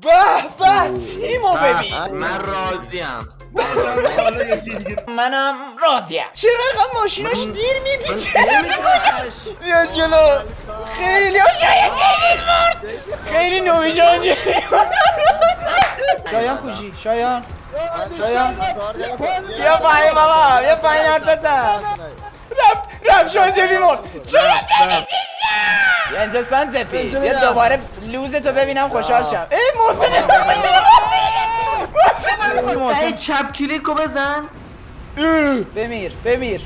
به به تیمو ببین. من راضیم. منم راضیم. چرا اینقدر ماشیناش دیر میپیچه؟ بیا جلو. خیلی ها شاید خیلی خورد. خیلی نویجان شایان کجی شایان. شایان. بیا پایین بابا بیا پایین حرف بزن رفت شایان جبی یه انتستان زپی. بیا دوباره لوزتو ببینم خوشحال شم. ای محسن. محسن. ای چپ کلیکو بزن. بمیر بمیر.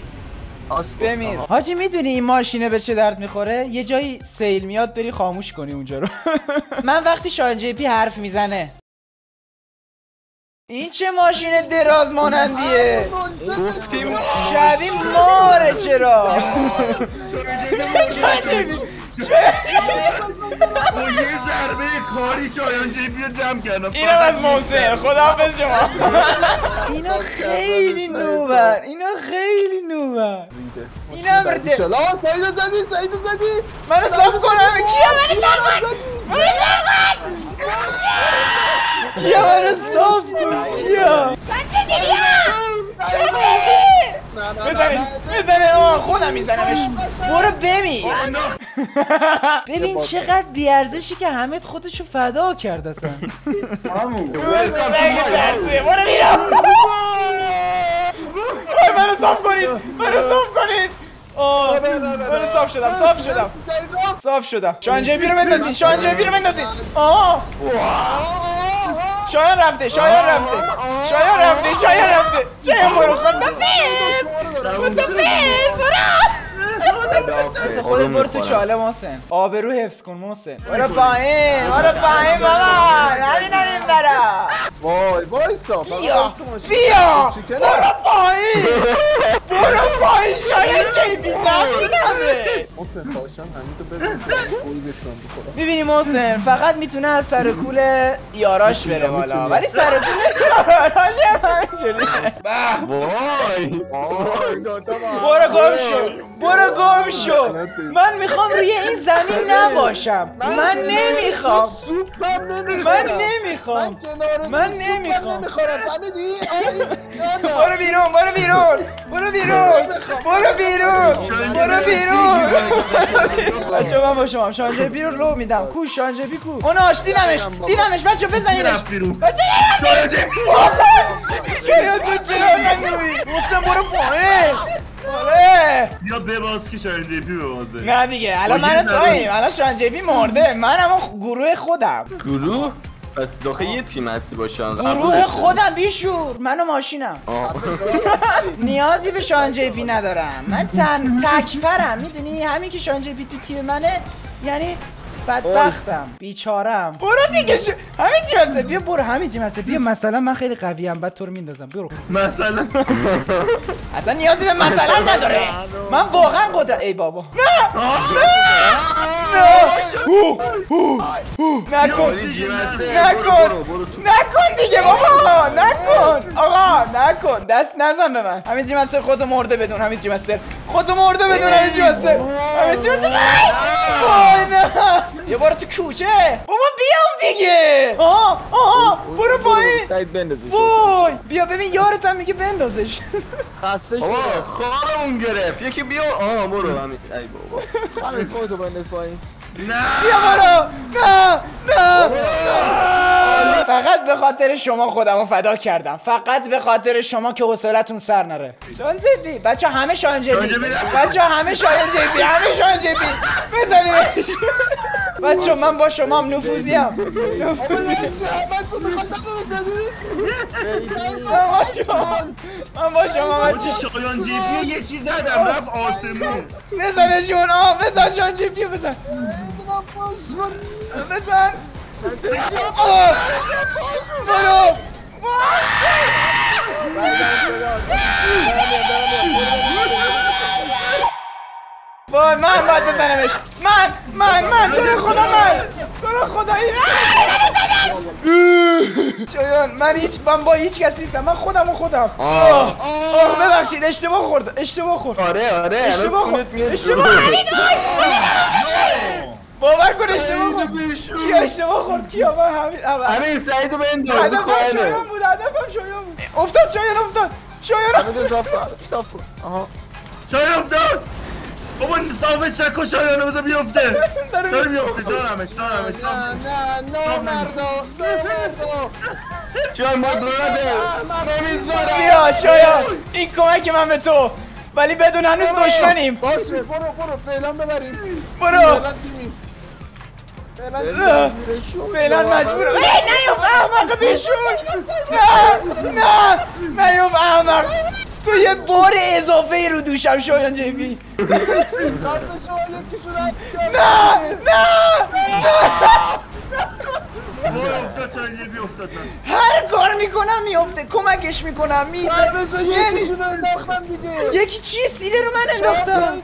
بمیر. حاجی می‌دونی این ماشینه به چه درد می‌خوره؟ یه جایی سیل میاد بری خاموش کنی اونجا رو. من وقتی شاهن جی پی حرف می‌زنه این چه ماشین دراز مانندیه گفتیم. شبیه ماره چرا؟ با یه ضربه کاری شایان جیبی رو جمع کردم. اینم از محسن. خداحافظ شما. اینا خیلی نوبر. اینا خیلی نوبر. اینم رده شلا سعید زدی سعید زدی. منو صاف کنم. کیا منو صاف کن منو صاف کن کیا؟ منو صاف کن کیا بزنش بزنه آه خودم میزنمش. برو بمیر ببین چقدر بیارزشی که حمید خودشو فدا کرد اصلا. برو بیرون. وای، منو صاف کنید منو صاف کنید. آه منو صاف شدم صاف شدم. صاف شدم. شانجبی رو بندازین شانجبی رو بندازین. آه. شایان رفته شایان رفته. شایان رفته شایان رفته. شایان برو خدافیز خودت برو تو چاله محسن. آبرو حفظ کن محسن. برو پایین برو پایین بابا. نبینم این برا. وای وایسا. فقط بیا. بیا. برو پایین. برو پایین شایان جیبی نبینمه محسن خواهشم حمیدو بزن قول بتونم بخورم می‌بینی محسن فقط می‌تونه از سر کول یاراش بره بالا. ولی سر کول یاراش همینجوری وای. دادا برو گم شو. برو گم شو. من می‌خوام روی این زمین نباشم. من نمی‌خوام. من نمی‌خوام. من نمی‌خوام. برو بیرون برو بیرون. برو بیرون. برو بیرون. برو بیرون. بچه من با شما. شانجبی رو لو میدم. کو شانجبی کو اوناش دیدمش. دیدمش. بچه بزنینش. بچه شایان جیبی چرا تو چرا نمیوی محسن برو پایین. آره یا بباز که شایان جیبی ببازه نه دیگه الان من. تایم الان شانجبی مرده منم گروه خودم. گروه؟ پس داخل یه تیم هستی باشن گروه خودم بیشور من و ماشینم نیازی به شان جی پی ندارم. من تن تکبرم می‌دونی؟ همین که شان جی پی تو تیم منه یعنی بدبختم. بیچارم. برو دیگه شو. همین چی هسته بیا برو همین چی هسته بیا مثلا من خیلی قویم بعد تو رو میندازم. برو. مثلا. اصلا نیازی به مثلا نداره. من واقعا قدرت ای بابا. نه نه. نکن. نکن. نکن دیگه بابا. نکن. آقا نکن. دست نزن به من. همین جیم مستر خودتو مرده بدون همین جیم مستر خودتو مرده بدون همین جیم مستر همین جیم مستر وای نه. یه بار تو کوچه. بابا بیام دیگه. آها آها. برو پایین. سعید بندازی وای. بیا ببین یارت هم میگه بندازش. خسته بابا شده خارمون گرفت. یکی بیا. آه برو همین. ای بابا. همین خودتو بنداز پایین. نه بیا برو. نه نه. فقط به خاطر شما خودم رو فدا کردم. فقط به خاطر شما که حوصلتون سر نره. شان جبی بچه همه شان جبی شان جبی نه. بچه همه شان جبی همه شان جبی بزنید بچه من با شما هم نفوذیم من با شما من با شما حاجی بچه شایان جیبی یه چیز ندم رفت آسمون. بزنشون آه بزن شان جبی بزن. بزن. آه. برو. وای من باید بزنمش. من من من تو رو خدا من. تو رو خدا این شایان من هیچ من با هیچ کس نیستم من خودم و خودم. آه. آه ببخشید اشتباه خورد اشتباه خورد. آره آره اشتباه خورد اشتباه باور کن اشتباه خورد. کیا اشتباه خورد؟ کیا؟ من همین اول. همین سعیدو بنداز هدفم خواهنه شایان بود هدفم شایان بود. افتاد شایان افتاد. شایان افتاد. حمید صاف کن صاف کن. آها. شایان افتاد. بابا صافش چکو شایانو بذار بیفته داره داره بیفته دارمش دارمش نه نه نه مردا نه چون ما دورده نمی‌ذارم بیا شایان این کمک من به تو ولی بدون هنوز دشمنیم باشه برو برو فعلا ببریم برو فعلا مجبورم ای نیوف احمق بیشون نه نه نیوف احمق تو یه بار اضافه رو دوشم شایان جیبی. نه نه هر کار می‌کنم میفته کمکش می‌کنم میزه یعنی رو انداختم دیگه یکی چیه؟ سیله رو من انداختم.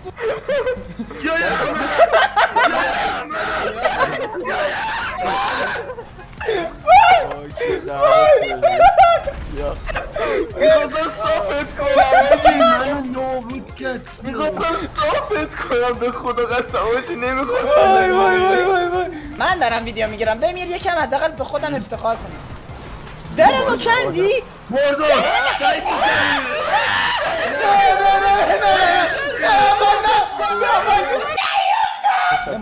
می‌خواستم صافت کنم منو نابود کرد می‌خواستم صافت کنم به خدا قسم آجی وای نمی‌خواستم وای وای وای وای من دارم ویدیو می‌گیرم. بمیر یکم حداقل به خودم افتخار کنم. درمو کندی مردم سعید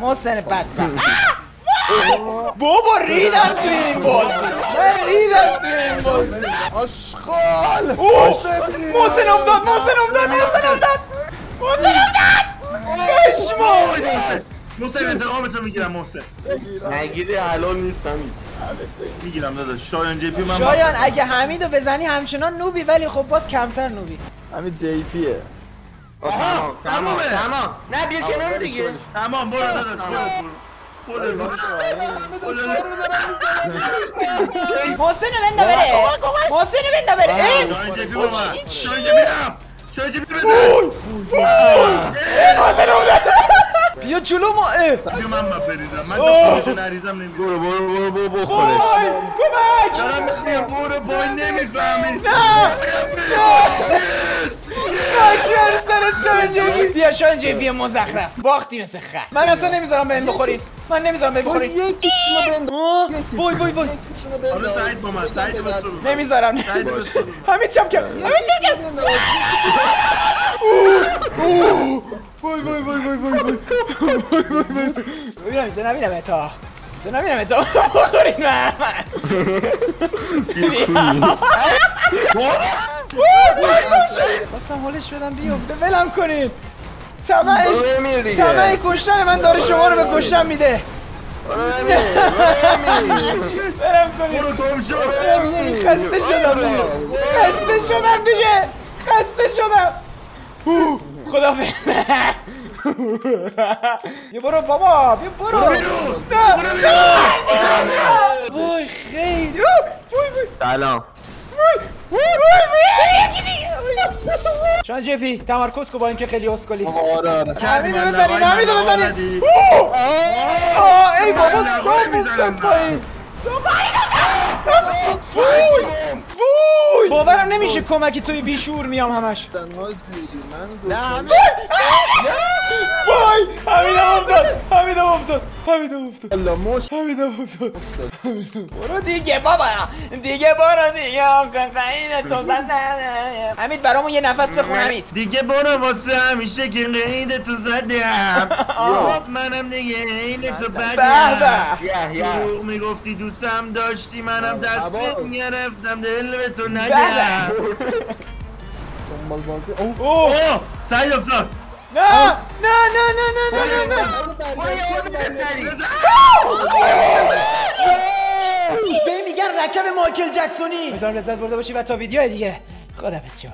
محسن بدبخت بابا ریدم تو این باز من ریدم تو این باز آشغال محسن افتاد محسن افتاد محسن افتاد. محسن افتاد. پشمام محسن انتقامتو می‌گیرم محسن. نگیری حلال نیست همین. می‌گیرم داداش. شایان جی پی من شایان اگه حمیدو بزنی همچنان نوبی ولی خب باز کمتر نوبی. همین جی پیه تمام تمام. تمام. نه بیا کنار دیگه. تمام برو داداش برو خودت برو. محسن بنده بره محسن بنده بره جی پی رفت شایان جی پی بزن بیا جلو ما اه! بیا من بریزم من خودشو نریزم نمیگم برو برو برو برو بخورش وای کمک دارم میگم برو پای نمی‌فهمی فکر سر شایان جیبی بیا جیبی مزخرف. باختی مثل خر. من اصلا نمی‌ذارم بهم بخورید. من نمی‌ذارم بهم بخورید. وای وای وای نمی‌ذارم. همین چپ کرد همین چپ بنداز. وای وای وای وای وای وای. ببینم تو نبینم تا تو نبینم تا بخورید من. خواستم حالش بدم بیفته. ولم بمیر دیگه. طمع کشتن من داره شما رو به کشتن میده. برم شو خسته شدم دیگه. خسته شدم دیگه. خسته شدم. اوه، خدا بیا برو بابا. بیا برو. وای خیلی. وای وای. سلام. وای وای وای. شان جپی تمرکز کن با اینکه خیلی اسکلی آره آره. حمیدو لوای حمیدو! آه. ای بابا لوای می‌زنم. پایین. وای وای باورم نمیشه کمکی توی بیشور میام همش. من نه. وای حمیدم افتاد حمیدم افتاد حمیدم افتاد. الله مش حمیدم افتاد. برو دیگه بابا. دیگه برو دیگه. کفاین تو زن حمید برامون یه نفس بخون حمید. دیگه برو واسه همیشه که قید تو زدم. خب منم دیگه این تو بدم. دروغ می‌گفتی دوستم داشتی منم دست بابا. گرفتم دل به تو. ندم. دنبال بازی. اوه اوه. اوه سعید افتاد. نه! نه نه نه نه نه نه به این میگن رکب مایکل جکسونی. امیدوارم لذت برده باشی و تا ویدیو دیگه. خدا شما